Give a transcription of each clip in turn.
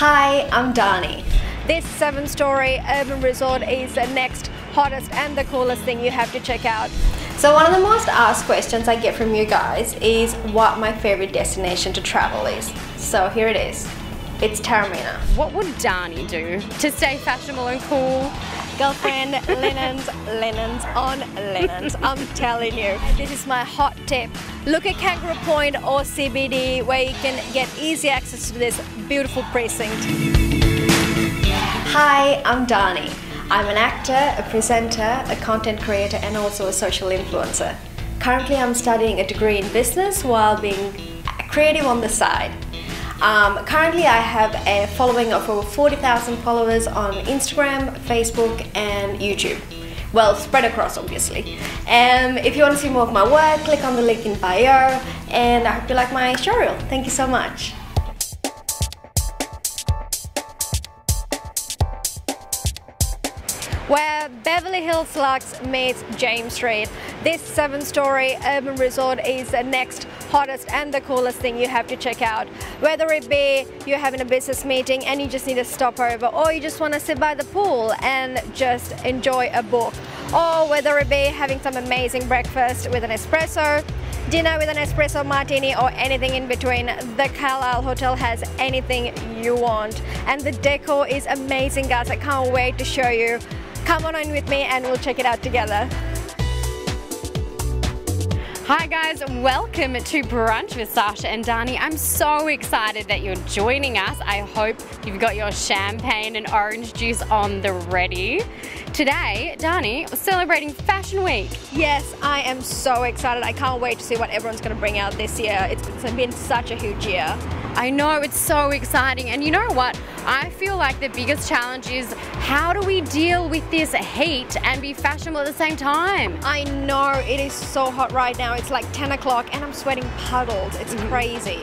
Hi, I'm Darni. This seven story urban resort is the next hottest and the coolest thing you have to check out. So, one of the most asked questions I get from you guys is what my favorite destination to travel is. So, here it is it's Taormina. What would Darni do to stay fashionable and cool? Girlfriend, linens, linens on linens. I'm telling you. This is my hot tip. Look at Kangaroo Point or CBD where you can get easy access to this beautiful precinct. Hi, I'm Darni. I'm an actor, a presenter, a content creator, and also a social influencer. Currently, I'm studying a degree in business while being creative on the side. Um, currently, I have a following of over 40,000 followers on Instagram, Facebook, and YouTube. Well, spread across, obviously. And if you want to see more of my work, click on the link in bio. And I hope you like my showreel. Thank you so much. Where Beverly Hills Luxe meets James Street. This seven story urban resort is the next hottest and the coolest thing you have to check out. Whether it be you're having a business meeting and you just need to stop over or you just want to sit by the pool and just enjoy a book or whether it be having some amazing breakfast with an espresso dinner with an espresso martini or anything in between the Calile Hotel has anything you want and the decor is amazing guys I can't wait to show you come on in with me and we'll check it out together Hi guys, welcome to Brunch with Sasha and Darni. I'm so excited that you're joining us. I hope you've got your champagne and orange juice on the ready. Today, Darni, we're celebrating Fashion Week. Yes, I am so excited. I can't wait to see what everyone's going to bring out this year. It's been such a huge year. I know, it's so exciting. And you know what? I feel like the biggest challenge is how do we deal with this heat and be fashionable at the same time? I know, it is so hot right now. It's like 10 o'clock and I'm sweating puddles. It's mm -hmm. crazy.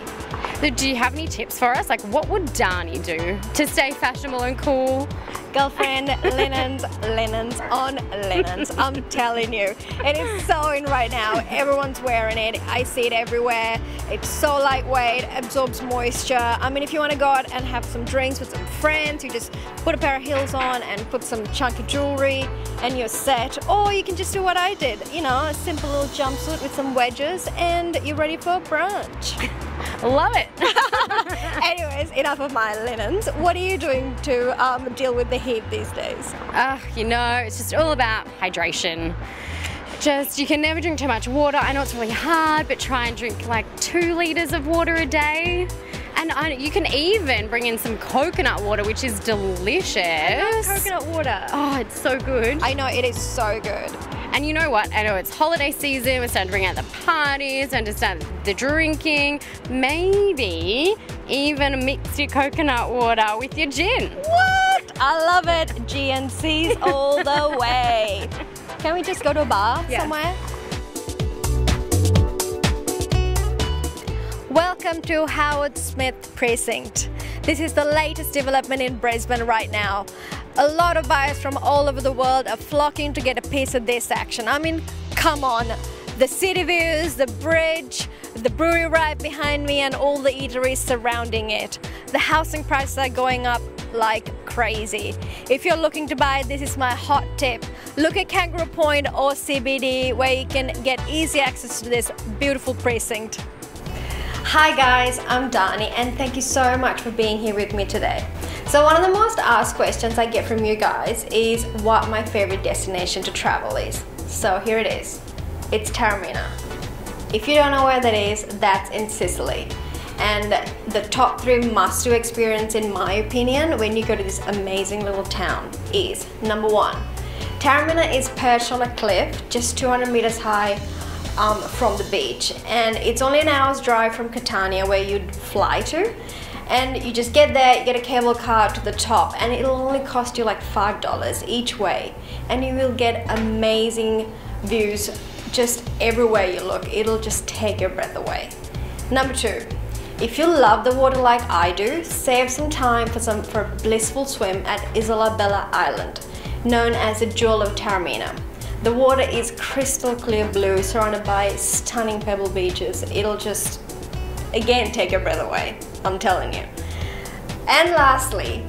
So do you have any tips for us? Like what would Darni do to stay fashionable and cool? Girlfriend, linens, linens on linens. I'm telling you, it is so in right now. Everyone's wearing it. I see it everywhere. It's so lightweight, absorbs moisture. I mean, if you want to go out and have some drinks with some friends, you just put a pair of heels on and put some chunky jewelry and you're set. Or you can just do what I did, you know, a simple little jumpsuit with some wedges and you're ready for brunch. Love it. Anyways, enough of my linens. What are you doing to um, deal with the heat these days? Uh, you know, it's just all about hydration. Just, you can never drink too much water. I know it's really hard, but try and drink like two liters of water a day. And I, you can even bring in some coconut water, which is delicious. coconut water. Oh, it's so good. I know, it is so good. And you know what? I know it's holiday season, we're starting to bring out the parties, understand the drinking. Maybe even mix your coconut water with your gin. What? I love it. GNCs all the way. Can we just go to a bar yeah. somewhere? Welcome to Howard Smith Precinct. This is the latest development in Brisbane right now. A lot of buyers from all over the world are flocking to get a piece of this action. I mean, come on. The city views, the bridge, the brewery right behind me and all the eateries surrounding it. The housing prices are going up like crazy. If you're looking to buy, this is my hot tip. Look at Kangaroo Point or CBD where you can get easy access to this beautiful precinct. Hi guys, I'm Darni and thank you so much for being here with me today. So one of the most asked questions I get from you guys is what my favorite destination to travel is. So here it is. It's Taormina. If you don't know where that is, that's in Sicily. And the top three must-do experience in my opinion when you go to this amazing little town is number one, Taormina is perched on a cliff just 200 meters high um, from the beach and it's only an hour's drive from Catania where you'd fly to and you just get there, you get a cable car to the top and it'll only cost you like $5 each way and you will get amazing views just everywhere you look. It'll just take your breath away. Number two, if you love the water like I do, save some time for some for a blissful swim at Isola Bella Island, known as the Jewel of Taormina. The water is crystal clear blue, surrounded by stunning pebble beaches. It'll just, again, take your breath away. I'm telling you. And lastly,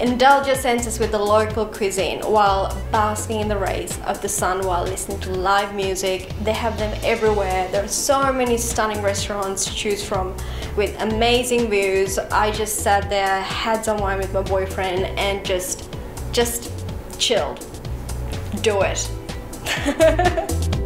indulge your senses with the local cuisine while basking in the rays of the sun while listening to live music. They have them everywhere. There are so many stunning restaurants to choose from with amazing views. I just sat there, had some wine with my boyfriend and just just chilled. Do it.